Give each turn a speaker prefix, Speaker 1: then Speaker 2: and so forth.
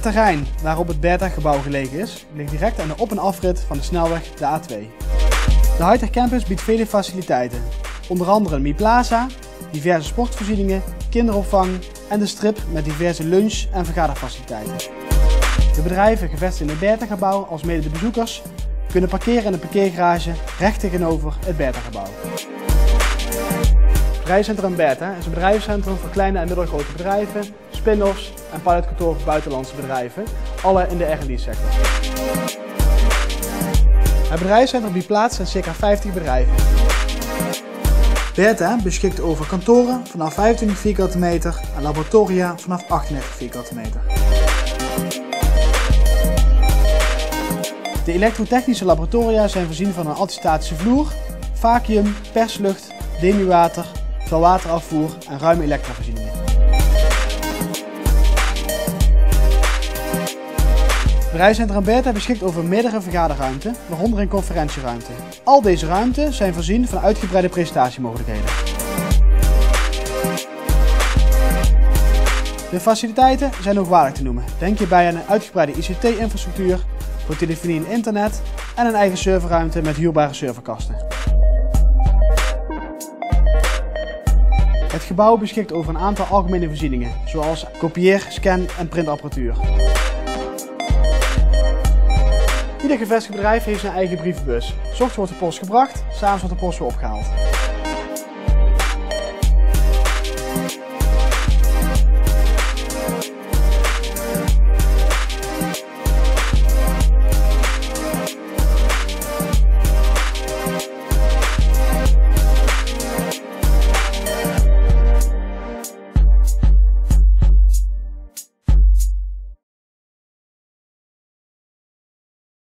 Speaker 1: terrein waarop het Bertha-gebouw gelegen is, ligt direct aan de op- en afrit van de snelweg de A2. De Hightech Campus biedt vele faciliteiten, onder andere een Mi-Plaza, diverse sportvoorzieningen, kinderopvang en de strip met diverse lunch- en vergaderfaciliteiten. De bedrijven gevestigd in het Bertha-gebouw, als mede de bezoekers, kunnen parkeren in de parkeergarage recht tegenover het Bertha-gebouw. Bedrijfscentrum Bertha is een bedrijfscentrum voor kleine en middelgrote bedrijven, spin-offs en pilotkantoor voor buitenlandse bedrijven, alle in de R&D-sector. Het bedrijfscentrum biedt plaats aan ca. 50 bedrijven. Bertha beschikt over kantoren vanaf 25 vierkante meter en laboratoria vanaf 38 vierkante meter. De elektrotechnische laboratoria zijn voorzien van een antistatische vloer, vacuüm, perslucht, demiwater, veel waterafvoer en ruime elektrovoorzieningen. Bedrijfscentrum Bertha beschikt over meerdere vergaderruimte, waaronder een conferentieruimte. Al deze ruimten zijn voorzien van uitgebreide presentatiemogelijkheden. De faciliteiten zijn ook waardig te noemen. Denk hierbij aan een uitgebreide ICT-infrastructuur voor telefonie en internet en een eigen serverruimte met huurbare serverkasten. Het gebouw beschikt over een aantal algemene voorzieningen, zoals kopieer-, scan- en printapparatuur. Ieder gevestigd bedrijf heeft zijn eigen brievenbus. S wordt de post gebracht, s'avonds wordt de post weer opgehaald.